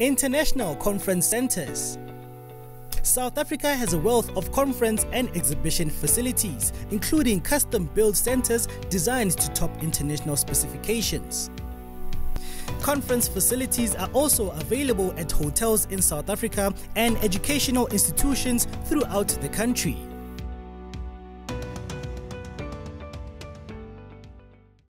International Conference Centers. South Africa has a wealth of conference and exhibition facilities, including custom built centers designed to top international specifications. Conference facilities are also available at hotels in South Africa and educational institutions throughout the country.